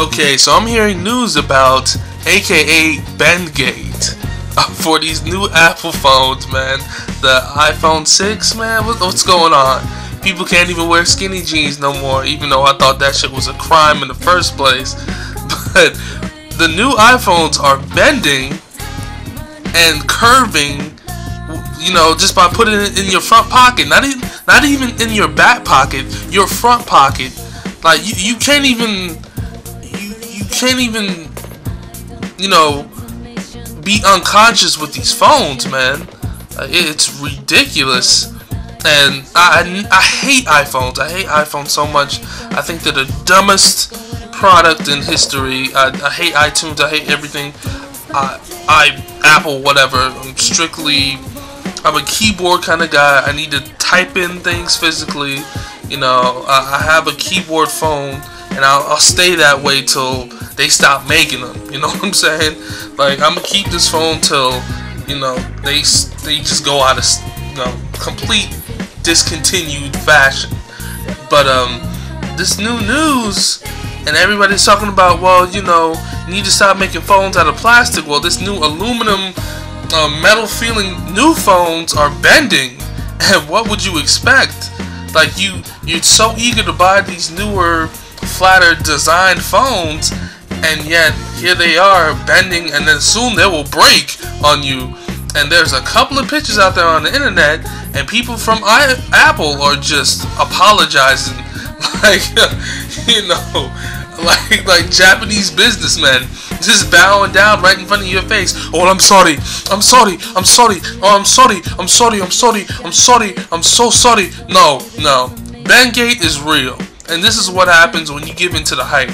Okay, so I'm hearing news about AKA Bendgate uh, for these new Apple phones, man. The iPhone 6, man. What's going on? People can't even wear skinny jeans no more, even though I thought that shit was a crime in the first place. But the new iPhones are bending and curving you know, just by putting it in your front pocket, not even not even in your back pocket, your front pocket. Like you, you can't even can't even you know be unconscious with these phones, man. Uh, it's ridiculous. And I, I hate iPhones. I hate iPhones so much. I think they're the dumbest product in history. I, I hate iTunes. I hate everything. I, I Apple, whatever. I'm strictly I'm a keyboard kind of guy. I need to type in things physically. You know, I, I have a keyboard phone, and I'll, I'll, stay that way till they stop making them. You know what I'm saying? Like I'm gonna keep this phone till you know they they just go out of you know complete discontinued fashion. But um, this new news, and everybody's talking about, well, you know, you need to stop making phones out of plastic. Well, this new aluminum uh, metal feeling new phones are bending and what would you expect like you you're so eager to buy these newer flatter designed phones and yet here they are bending and then soon they will break on you and there's a couple of pictures out there on the internet and people from I- apple are just apologizing like you know like like japanese businessmen just bowing down right in front of your face. Oh, I'm sorry. I'm sorry. I'm sorry. Oh, I'm sorry. I'm sorry. I'm sorry. I'm sorry. I'm so sorry. No, no. Bendgate is real. And this is what happens when you give into the hype.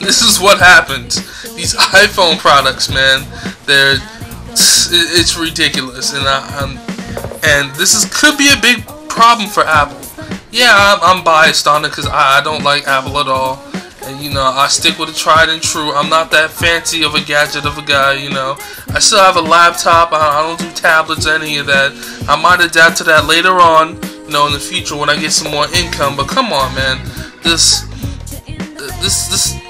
This is what happens. These iPhone products, man, they're it's ridiculous, and I, I'm, and this is could be a big problem for Apple. Yeah, I'm, I'm biased on it because I, I don't like Apple at all. And you know, I stick with the tried and true. I'm not that fancy of a gadget of a guy, you know. I still have a laptop. I, don't do tablets, any of that. I might adapt to that later on, you know, in the future when I get some more income. But come on, man. This, this, this.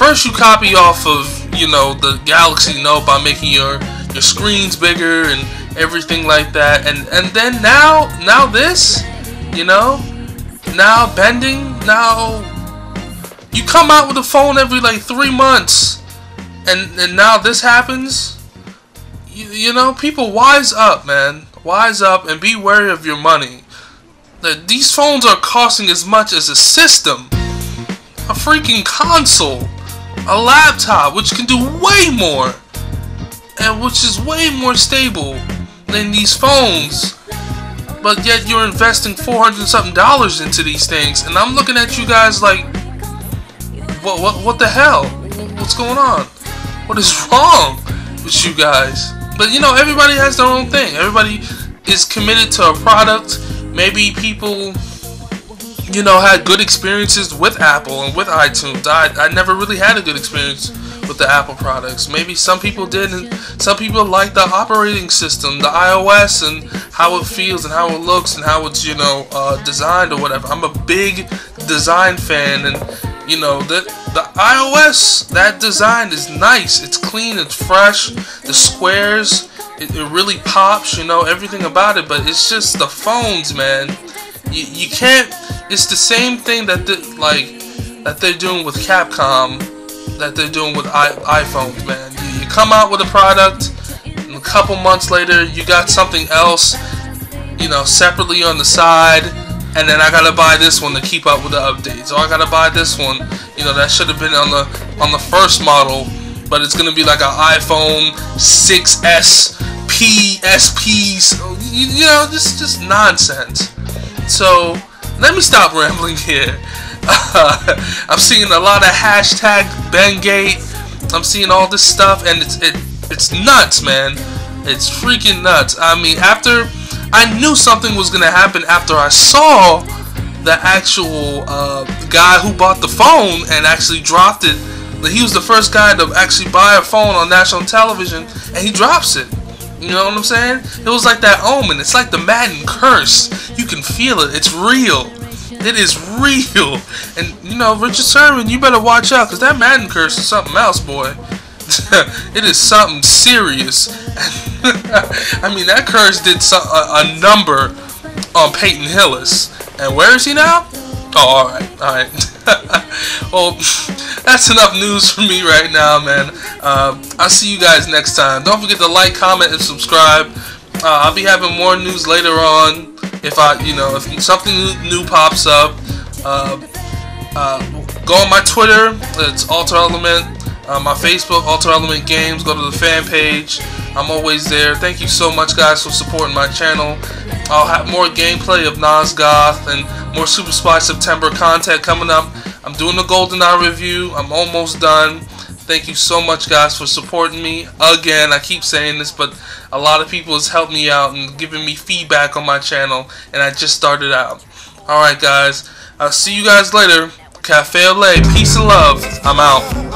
First, you copy off of, you know, the Galaxy Note by making your your screens bigger and everything like that. And and then now, now this, you know, now bending, now you come out with a phone every like three months, and and now this happens. You, you know, people wise up, man. Wise up and be wary of your money. That these phones are costing as much as a system, a freaking console, a laptop, which can do way more, and which is way more stable than these phones but yet you're investing 400 something dollars into these things and i'm looking at you guys like what, what, what the hell? What's going on? What is wrong with you guys? But you know, everybody has their own thing. Everybody is committed to a product. Maybe people, you know, had good experiences with Apple and with iTunes. I, I never really had a good experience with the Apple products. Maybe some people did, and some people like the operating system, the iOS, and how it feels and how it looks and how it's, you know, uh, designed or whatever. I'm a big design fan, and you know the the iOS that design is nice. It's clean. It's fresh. The squares. It, it really pops. You know everything about it. But it's just the phones, man. You, you can't. It's the same thing that the, like that they're doing with Capcom. That they're doing with I, iPhones, man. You, you come out with a product. And a couple months later, you got something else. You know, separately on the side and then I gotta buy this one to keep up with the updates. Or I gotta buy this one, you know, that should have been on the on the first model, but it's gonna be like an iPhone 6s PSP. You, you know, this is just nonsense. So let me stop rambling here. Uh, I'm seeing a lot of hashtag Bendgate. I'm seeing all this stuff, and it's it it's nuts, man. It's freaking nuts. I mean, after I knew something was gonna happen after I saw the actual uh, guy who bought the phone and actually dropped it. He was the first guy to actually buy a phone on national television, and he drops it. You know what I'm saying? It was like that omen. It's like the Madden curse. You can feel it. It's real. It is real. And, you know, Richard Sherman, you better watch out, because that Madden curse is something else, boy. it is something serious. I mean, that curse did some, a, a, number on Peyton Hillis. And where is he now? Oh, alright, alright. well, that's enough news for me right now, man. Uh, I'll see you guys next time. Don't forget to like, comment, and subscribe. Uh, I'll be having more news later on. If I, you know, if something new pops up, uh, uh, go on my Twitter. It's Alter Element. Uh, my Facebook, Alter Element Games. Go to the fan page. I'm always there. Thank you so much, guys, for supporting my channel. I'll have more gameplay of Nosgoth and more Super Spy September content coming up. I'm doing the GoldenEye review. I'm almost done. Thank you so much, guys, for supporting me. Again, I keep saying this, but a lot of people has helped me out and giving me feedback on my channel, and I just started out. Alright, guys. I'll see you guys later. Cafe lait. Peace and love. I'm out.